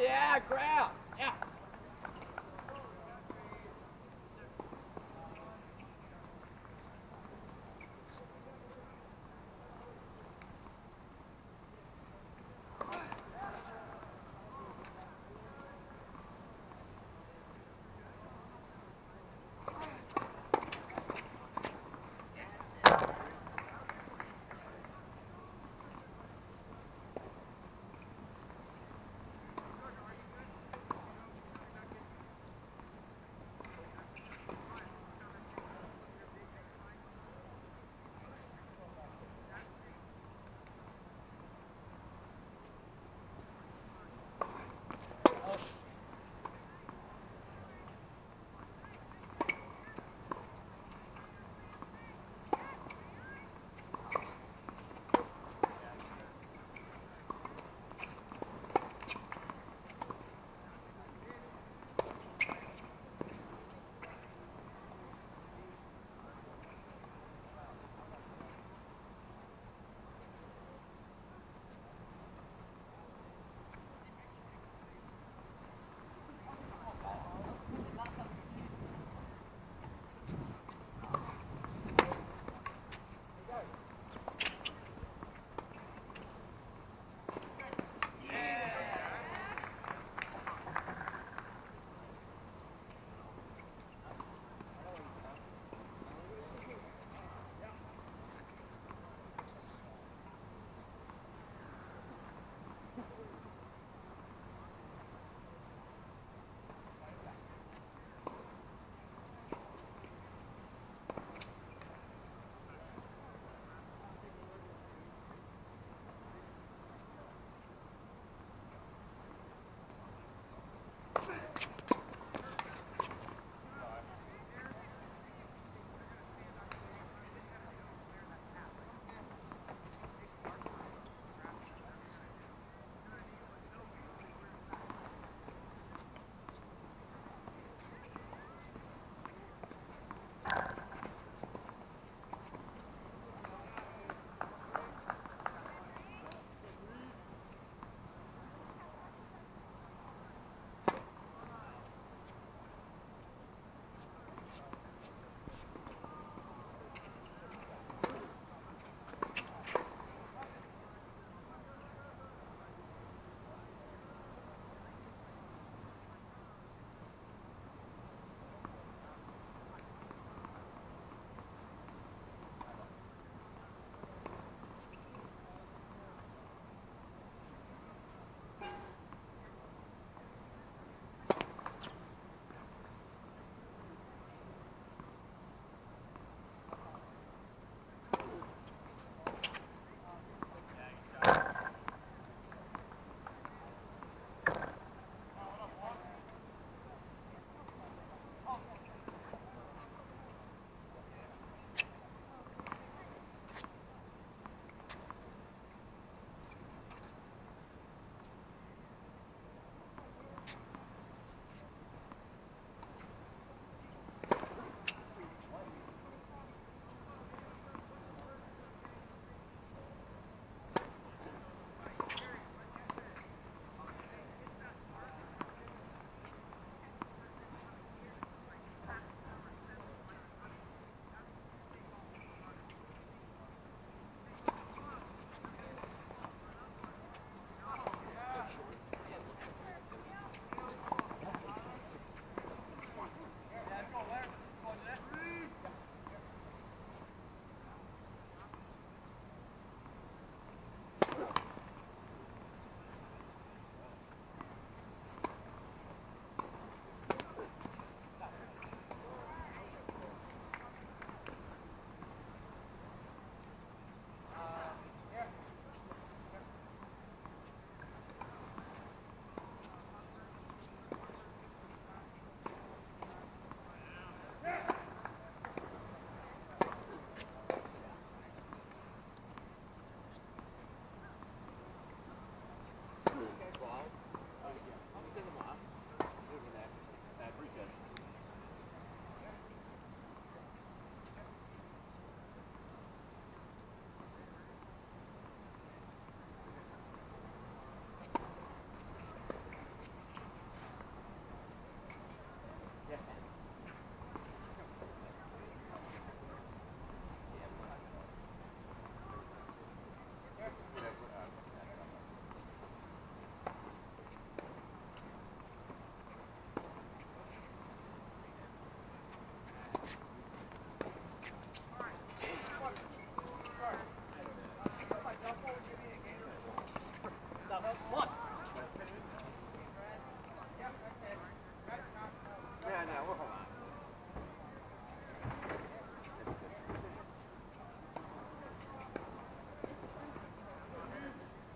yeah,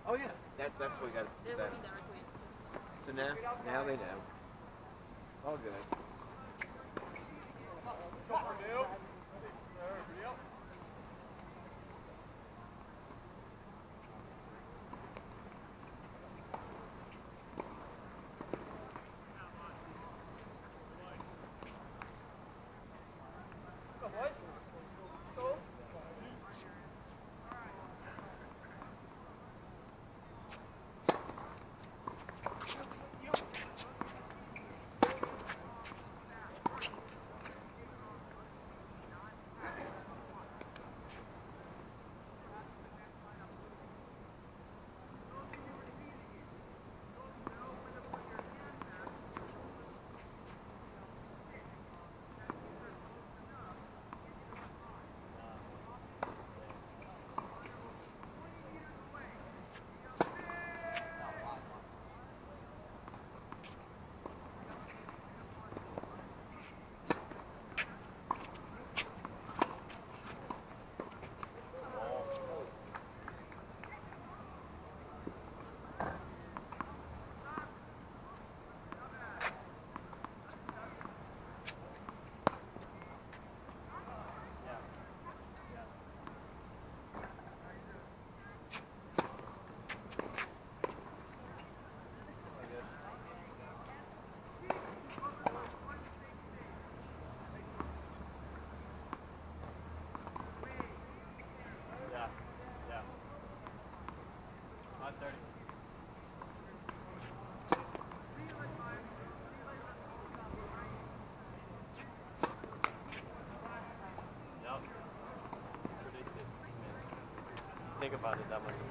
crowd. Yeah. That, that's what we got to It that. will directly into this. So now, now they know. All good. Think about it, that much